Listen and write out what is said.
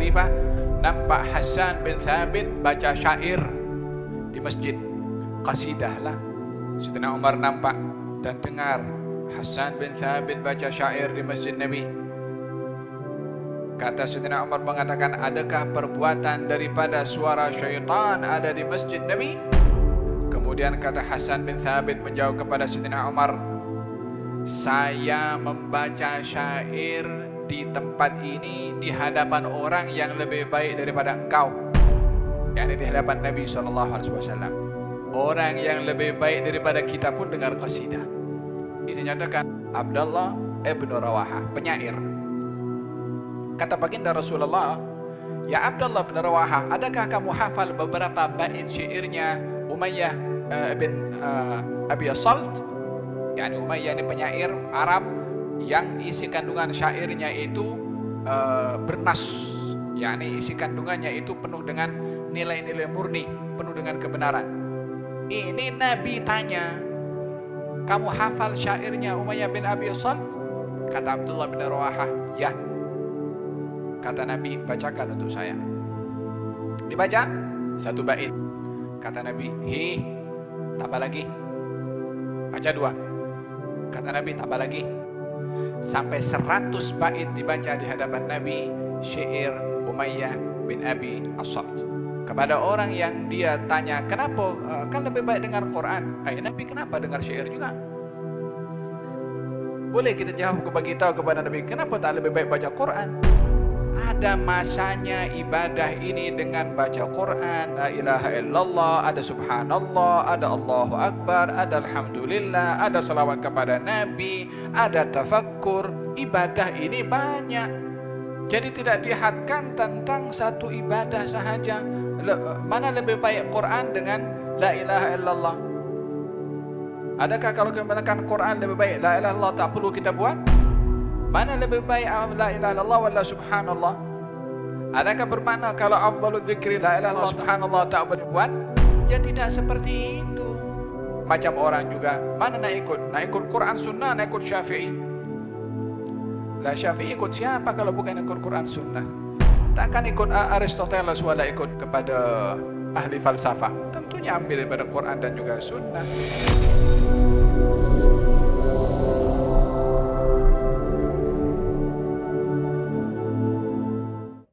Hanifah nampak Hasan bin Thabit baca syair di masjid. Qasidah lah. Sayyidina Umar nampak dan dengar Hasan bin Thabit baca syair di masjid Nabi. Kata Sayyidina Umar mengatakan, adakah perbuatan daripada suara syaitan ada di masjid Nabi? Kemudian kata Hasan bin Thabit menjawab kepada Sayyidina Umar, saya membaca syair di tempat ini di hadapan orang yang lebih baik daripada engkau. Yang di hadapan Nabi SAW. Orang yang lebih baik daripada kita pun dengar qasidah. Ini dinyatakan Abdullah ibn Rawaha, penyair. Kata baginda Rasulullah, Ya Abdullah bin Rawaha, adakah kamu hafal beberapa bait syairnya Umayyah uh, bin uh, Abi Salt? Yani Umayyah ini penyair Arab yang isi kandungan syairnya itu uh, bernas. Yani isi kandungannya itu penuh dengan nilai-nilai murni, penuh dengan kebenaran. Ini Nabi tanya, kamu hafal syairnya Umayyah bin Abi Salt? Kata Abdullah bin Rawaha, ya. Kata Nabi, bacakan untuk saya. Dibaca satu bait. Kata Nabi, hi, tambah lagi. Baca dua. Kata Nabi, tambah lagi. Sampai seratus bait dibaca di hadapan Nabi syair Umayyah bin Abi As-Salt. Kepada orang yang dia tanya, kenapa uh, kan lebih baik dengar Quran? Eh, Nabi kenapa dengar syair juga? Boleh kita jawab kepada kita kepada Nabi, kenapa tak lebih baik baca Quran? Ada masanya ibadah ini dengan baca Quran la ilaha illallah ada subhanallah ada Allahu akbar ada alhamdulillah ada salawat kepada nabi ada tafakkur. Ibadah ini banyak. Jadi tidak dihadkan tentang satu ibadah sahaja. Mana lebih baik Quran dengan la ilaha illallah adakah kalau kita mengatakan Quran lebih baik la ilaha illallah tak perlu kita buat Mana lebih baik la ilaha illallah wala subhanallah? Adakah bermakna kalau afdalul zikri la ilaha illallah subhanallah tak boleh buat? Ya tidak seperti itu. Macam orang juga, mana nak ikut? Nak ikut Quran sunnah, nak ikut syafi'i. Lah syafi'i ikut siapa kalau bukan ikut Quran sunnah? Takkan ikut Aristoteles wala ikut kepada ahli falsafah. Tentunya ambil daripada Quran dan juga sunnah.